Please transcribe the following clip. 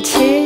Until.